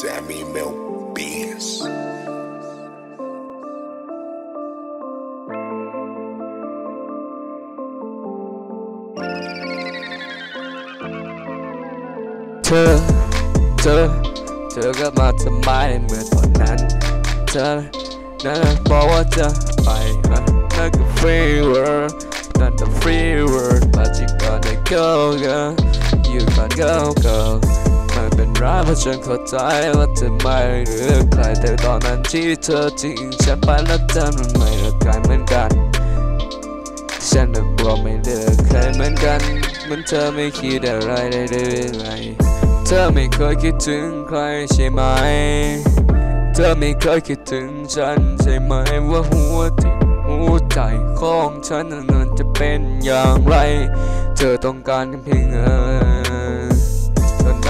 Sammy Milk Beans. เธอ เธอ เธอก็มาทำไมเมื่อตอนนั้น เธอนั้นบอกว่าจะไปอ่ะนั่นก็ free word นั่นก็ free word but you gotta go girl you gotta go girl ไม่เป็ นไรเพราะฉันเข้าใจว่าเธอไม่เลือกใครแต่ตอนนั้นที่เธอทิ้งฉันไปแล้วเธอมันไม่เลือกใครเหมือนกัน ฉันน่ะบอกไม่เลือกใครเหมือนกันเหมันเธอไม่คิดอะไรได้เลยไงเธอไม่เคยคิดถึงใครใช่ไหม เธอไม่เคยคิดถึงฉันใช่ไหมว่าหัวจิตหัวใจของฉันนั้นจะเป็นอย่างไร เธอต้องการเพียงเงินตอ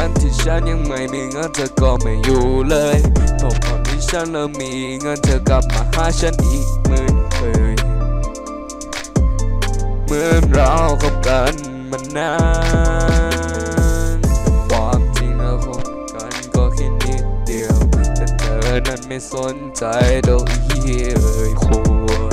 นั้นที่ฉันยังไม่มีเงินเธอก็ไม่อยู่เลยพอตอนที่ฉันเริ่มมีเงินเธอกลับมาหาฉันอีกเหมือนเคยเหมือนเราคบกันมานานความจริงเราคบกันก็แค่นิดเดียวแต่เธอนั้นไม่สนใจโดยเหี้ยเอ่ยคุย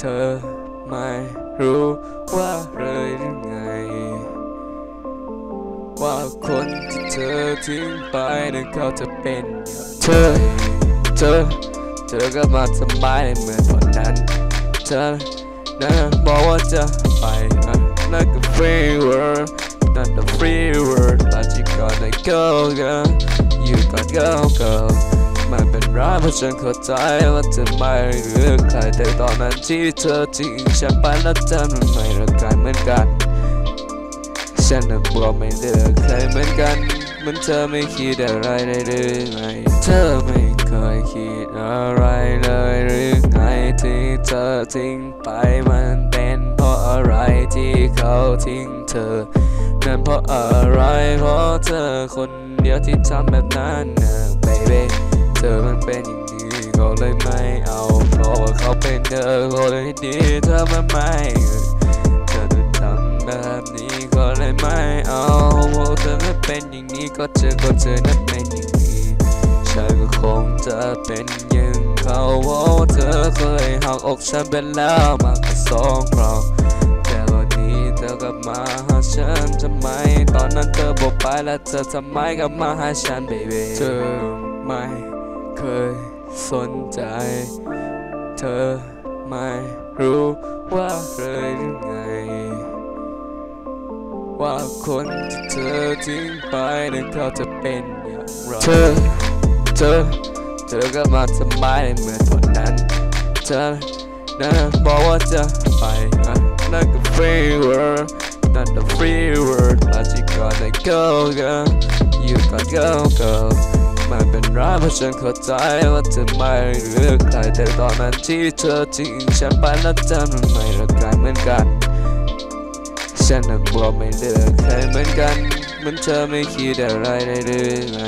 เธอไม่รู้ว่าเลยหรือไง ว่าคนที่เธอทิ้งไปนั้นเขาจะเป็นเธอ เธอ เธอก็มาทำไมเหมือนตอนนั้นเธอนั้นบอกว่าจะไปอะนั่นก็ free word นั่นก็ free word but you gotta go girl you gotta go girl ไม่เป็นไรเพราะฉันเข้าใจว่าเธอไม่เลือกใครแต่ตอนนั้นที่เธอทิ้งฉันไปแล้วเธอมันไม่รักกันเหมือนกัน ฉันน่ะบอกไม่เลือกใครเหมือนกันเหมันเธอไม่คิดอะไรได้หรือไงเธอไม่เคยคิดอะไรเลยหรือไงที่เธอทิ้งไปมันเป็นเพราะอะไรที่เขาทิ้งเธอนั่นเพราะอะไรเพราะเธอคนเดียวที่ทำแบบนั้นนะ baby เธอมันเป็นอย่างนี้ก็เลยไม่เอาเพราะว่าเขาเป็นเธอก็เลยดีเธอมันไม่เธอจะทำแบบนี้ก็เลยไม่เอาเพราะเธอไม่เป็นอย่างนี้ก็เธอก็เธอนั้นเป็นอย่างนี้ฉันก็คงจะเป็นอย่างเขาเพราะเธอเคยหักอกฉันไปแล้วมากกว่าสองครั้งแต่วันนี้เธอกลับมาหาฉันทำไมตอนนั้นเธอบอกไปแล้วเธอทำไมกลับมาหาฉัน baby เธอไม่ เคยสนใจ เธอไม่รู้ว่าเลยหรือไง ว่าคนที่เธอทิ้งไปนั้นเขาจะเป็นอย่างไรเธอ เธอ เธอก็มาทำไมเหมือนตอนนั้น เธอนั้นบอกว่าจะไปนั่นก็ free word นั่นก็ free word but you gotta go girl you got go girl รเพราะฉันเข้าใจว่าเธอไม่เลือกใครแต่ตอนนั้นที่เธอทิ้งฉันไปแล้วเธอมันไม่รักใครเหมือนกัน ฉันน่ะบอกไม่เลือกใครเหมือนกัน มันเธอไม่คิดอะไรได้หรือไง